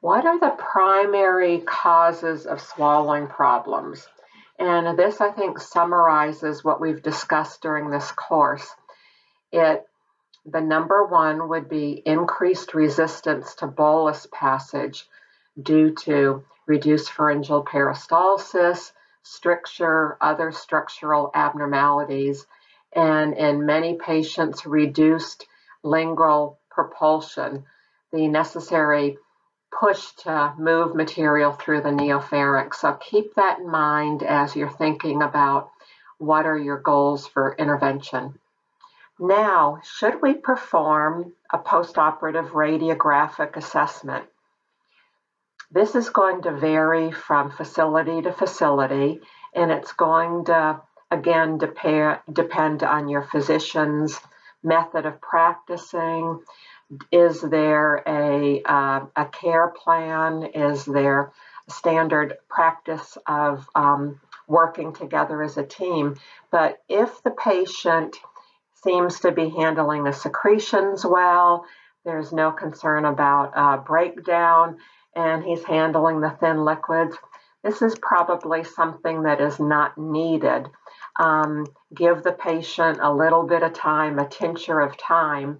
What are the primary causes of swallowing problems? And this, I think, summarizes what we've discussed during this course. It the number one would be increased resistance to bolus passage due to reduced pharyngeal peristalsis, stricture, other structural abnormalities, and in many patients, reduced lingual propulsion, the necessary push to move material through the neopharynx. So keep that in mind as you're thinking about what are your goals for intervention. Now, should we perform a postoperative radiographic assessment? This is going to vary from facility to facility, and it's going to, again, depend, depend on your physician's method of practicing. Is there a, uh, a care plan? Is there standard practice of um, working together as a team? But if the patient seems to be handling the secretions well, there's no concern about uh, breakdown, and he's handling the thin liquids. This is probably something that is not needed. Um, give the patient a little bit of time, a tincture of time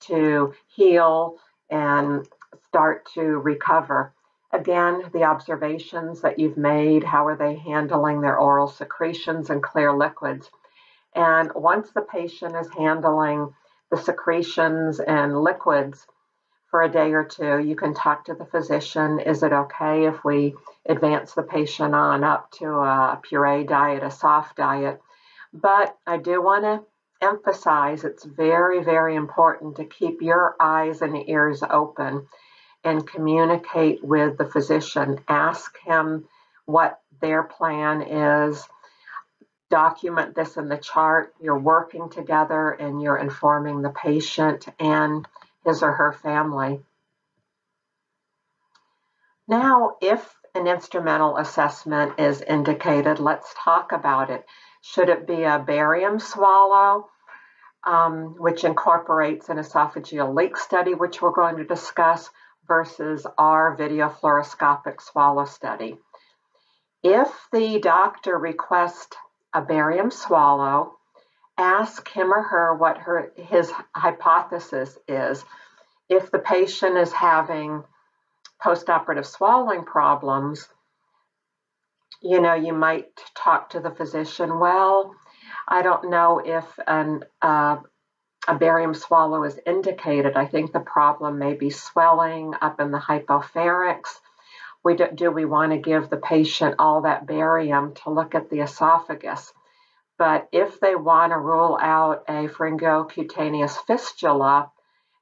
to heal and start to recover. Again, the observations that you've made, how are they handling their oral secretions and clear liquids? And once the patient is handling the secretions and liquids for a day or two, you can talk to the physician. Is it okay if we advance the patient on up to a puree diet, a soft diet? But I do want to emphasize it's very, very important to keep your eyes and ears open and communicate with the physician. Ask him what their plan is document this in the chart. You're working together and you're informing the patient and his or her family. Now, if an instrumental assessment is indicated, let's talk about it. Should it be a barium swallow, um, which incorporates an esophageal leak study, which we're going to discuss, versus our video fluoroscopic swallow study? If the doctor requests a barium swallow, ask him or her what her his hypothesis is. If the patient is having postoperative swallowing problems, you know, you might talk to the physician. Well, I don't know if an uh, a barium swallow is indicated. I think the problem may be swelling up in the hypopharynx we do, do we want to give the patient all that barium to look at the esophagus? But if they want to rule out a pharyngocutaneous fistula,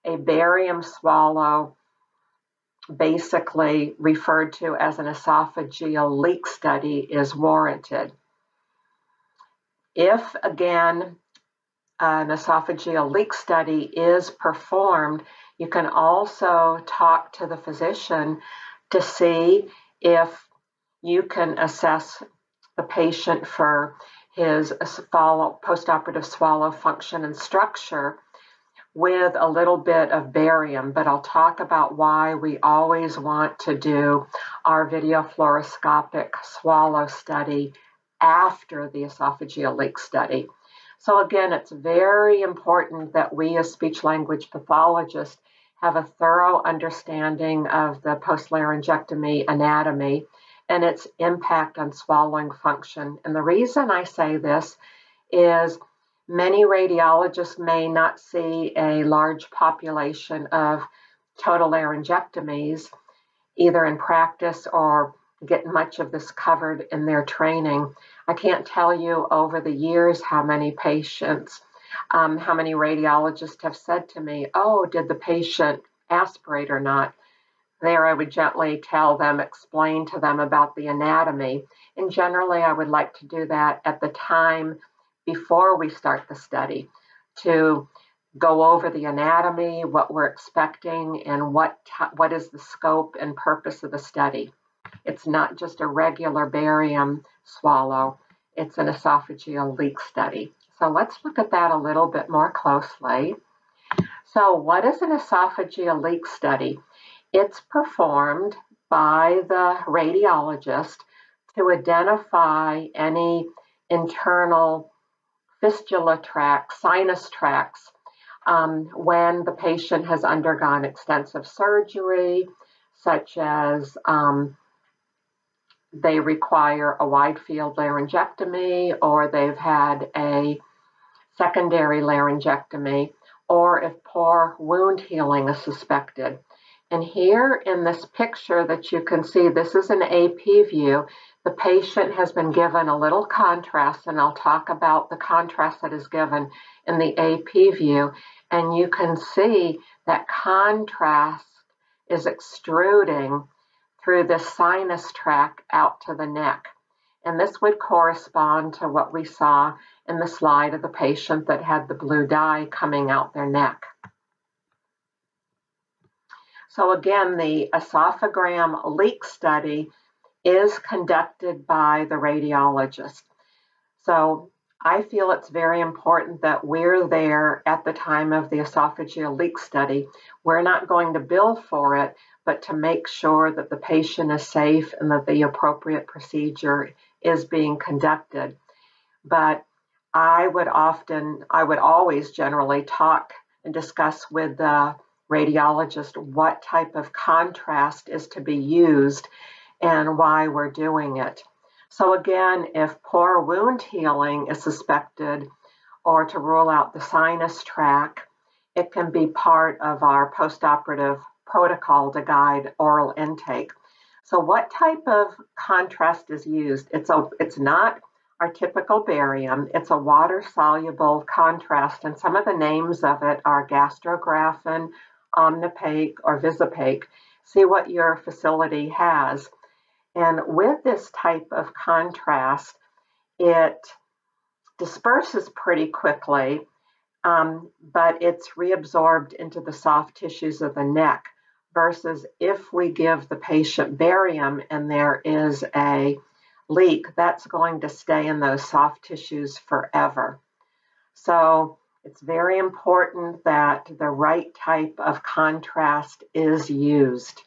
a barium swallow, basically referred to as an esophageal leak study, is warranted. If, again, an esophageal leak study is performed, you can also talk to the physician to see if you can assess the patient for his postoperative swallow function and structure with a little bit of barium, but I'll talk about why we always want to do our video fluoroscopic swallow study after the esophageal leak study. So again, it's very important that we as speech language pathologists have a thorough understanding of the postlaryngectomy anatomy and its impact on swallowing function. And the reason I say this is many radiologists may not see a large population of total laryngectomies either in practice or get much of this covered in their training. I can't tell you over the years how many patients um, how many radiologists have said to me, Oh, did the patient aspirate or not? There, I would gently tell them, explain to them about the anatomy. And generally, I would like to do that at the time before we start the study to go over the anatomy, what we're expecting, and what, what is the scope and purpose of the study. It's not just a regular barium swallow, it's an esophageal leak study. So let's look at that a little bit more closely. So what is an esophageal leak study? It's performed by the radiologist to identify any internal fistula tracts, sinus tracts, um, when the patient has undergone extensive surgery, such as um, they require a wide field laryngectomy or they've had a secondary laryngectomy, or if poor wound healing is suspected. And here in this picture that you can see, this is an AP view. The patient has been given a little contrast, and I'll talk about the contrast that is given in the AP view. And you can see that contrast is extruding through the sinus tract out to the neck. And this would correspond to what we saw in the slide of the patient that had the blue dye coming out their neck. So again, the esophagram leak study is conducted by the radiologist. So I feel it's very important that we're there at the time of the esophageal leak study. We're not going to bill for it, but to make sure that the patient is safe and that the appropriate procedure is being conducted. But I would often, I would always generally talk and discuss with the radiologist what type of contrast is to be used and why we're doing it. So, again, if poor wound healing is suspected or to rule out the sinus tract, it can be part of our postoperative protocol to guide oral intake. So, what type of contrast is used? It's a, it's not our typical barium. It's a water soluble contrast, and some of the names of it are gastrografin, Omnipaque or Visipaque. See what your facility has. And with this type of contrast, it disperses pretty quickly, um, but it's reabsorbed into the soft tissues of the neck. Versus if we give the patient barium and there is a leak, that's going to stay in those soft tissues forever. So it's very important that the right type of contrast is used.